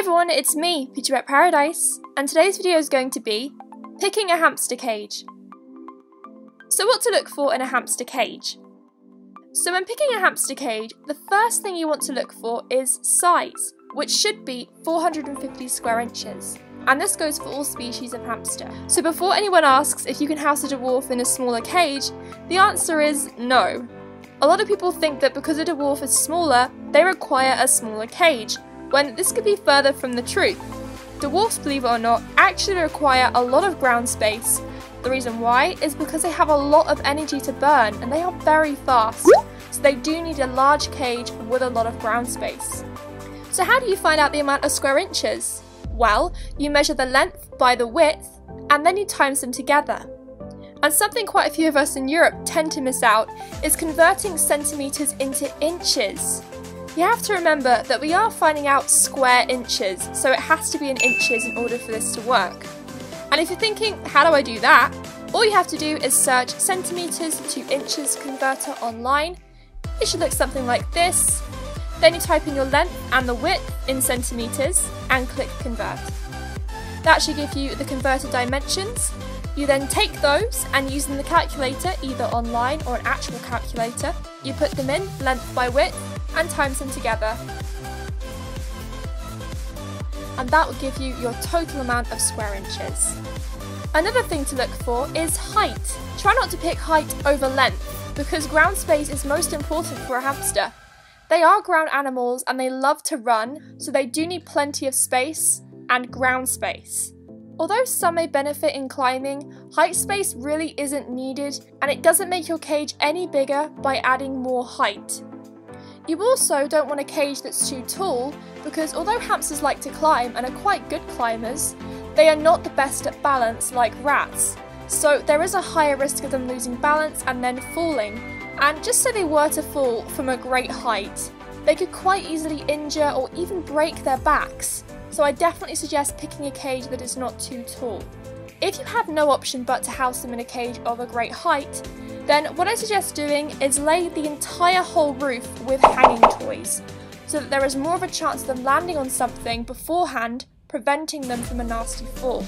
everyone, it's me, Peachy Pet Paradise, and today's video is going to be picking a hamster cage. So what to look for in a hamster cage? So when picking a hamster cage, the first thing you want to look for is size, which should be 450 square inches. And this goes for all species of hamster. So before anyone asks if you can house a dwarf in a smaller cage, the answer is no. A lot of people think that because a dwarf is smaller, they require a smaller cage, when this could be further from the truth. Dwarfs, believe it or not, actually require a lot of ground space. The reason why is because they have a lot of energy to burn and they are very fast, so they do need a large cage with a lot of ground space. So how do you find out the amount of square inches? Well, you measure the length by the width and then you times them together. And something quite a few of us in Europe tend to miss out is converting centimetres into inches. You have to remember that we are finding out square inches, so it has to be in inches in order for this to work. And if you're thinking, how do I do that? All you have to do is search centimetres to inches converter online. It should look something like this. Then you type in your length and the width in centimetres and click convert. That should give you the converted dimensions. You then take those and using the calculator, either online or an actual calculator, you put them in length by width and times them together. And that will give you your total amount of square inches. Another thing to look for is height. Try not to pick height over length because ground space is most important for a hamster. They are ground animals and they love to run, so they do need plenty of space and ground space. Although some may benefit in climbing, height space really isn't needed and it doesn't make your cage any bigger by adding more height. You also don't want a cage that's too tall because although hamsters like to climb and are quite good climbers, they are not the best at balance like rats. So there is a higher risk of them losing balance and then falling. And just say they were to fall from a great height, they could quite easily injure or even break their backs. So I definitely suggest picking a cage that is not too tall. If you have no option but to house them in a cage of a great height, then what I suggest doing is lay the entire whole roof with hanging toys, so that there is more of a chance of them landing on something beforehand, preventing them from a nasty fall.